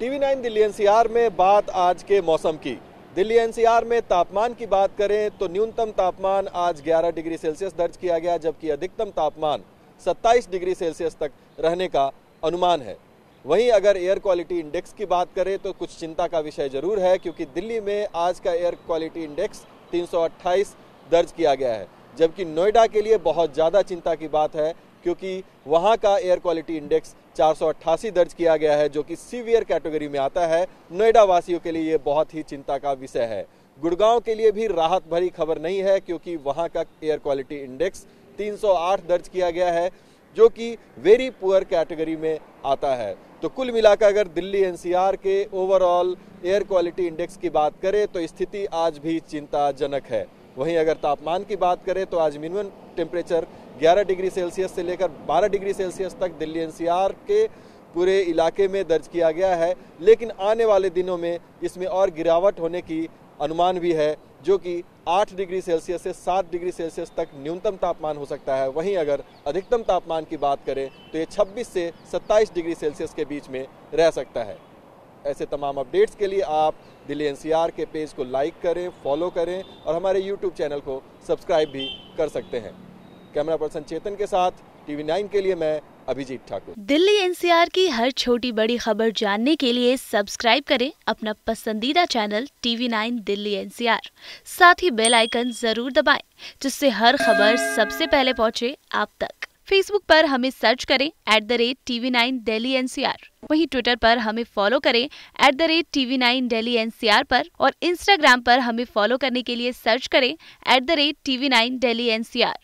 TV nine Delhi NCR में बात आज के मौसम की। दिल्ली एनसीआर में तापमान की बात करें तो न्यूनतम तापमान आज 11 डिग्री सेल्सियस दर्ज किया गया, जबकि अधिकतम तापमान 27 डिग्री सेल्सियस तक रहने का अनुमान है। वहीं अगर एयर क्वालिटी इंडेक्स की बात करें तो कुछ चिंता का विषय ज़रूर है, क्योंकि दिल्ली में आज का एयर क्वालिटी इंडेक्स 328 दर्ज किया गया है। जबकि नोएडा के लिए बहुत ज़्यादा चिंता की बात है, क्योंकि वहाँ का एयर क्वालिटी इंडेक्स चार सौ अट्ठासी दर्ज किया गया है, जो कि सीवियर कैटेगरी में आता है। नोएडा वासियों के लिए ये बहुत ही चिंता का विषय है। गुड़गांव के लिए भी राहत भरी खबर नहीं है, क्योंकि वहाँ का एयर क्वालिटी इंडेक्स 308 दर्ज किया गया है, जो कि वेरी पुअर कैटेगरी में आता है। तो कुल मिलाकर अगर दिल्ली एनसीआर के ओवरऑल एयर क्वालिटी इंडेक्स की बात करें तो स्थिति आज भी चिंताजनक है। वहीं अगर तापमान की बात करें तो आज मिनिमम टेम्परेचर 11 डिग्री सेल्सियस से लेकर 12 डिग्री सेल्सियस तक दिल्ली एनसीआर के पूरे इलाके में दर्ज किया गया है। लेकिन आने वाले दिनों में इसमें और गिरावट होने की अनुमान भी है, जो कि 8 डिग्री सेल्सियस से 7 डिग्री सेल्सियस तक न्यूनतम तापमान हो सकता है। वहीं अगर अधिकतम तापमान की बात करें तो ये 26 से 27 डिग्री सेल्सियस के बीच में रह सकता है। ऐसे तमाम अपडेट्स के लिए आप दिल्ली एनसीआर के पेज को लाइक करें फॉलो करें और हमारे यूट्यूब चैनल को सब्सक्राइब भी कर सकते हैं। कैमरा पर्सन चेतन के साथ टीवी नाइन के लिए मैं अभिजीत ठाकुर दिल्ली एनसीआर की हर छोटी बड़ी खबर जानने के लिए सब्सक्राइब करें अपना पसंदीदा channel TV nine Delhi NCR. साथ ही बेल आइकन ज़रूर दबाएँ, जिससे हर खबर सबसे पहले पहुँचे आप तक। फेसबुक पर हमें सर्च करें at the rate TV nine daily NCR वहीं ट्विटर पर हमें फॉलो करें at the rate TV nine daily NCR पर और इंस्टाग्राम पर हमें फॉलो करने के लिए सर्च करें at the rate TV nine daily NCR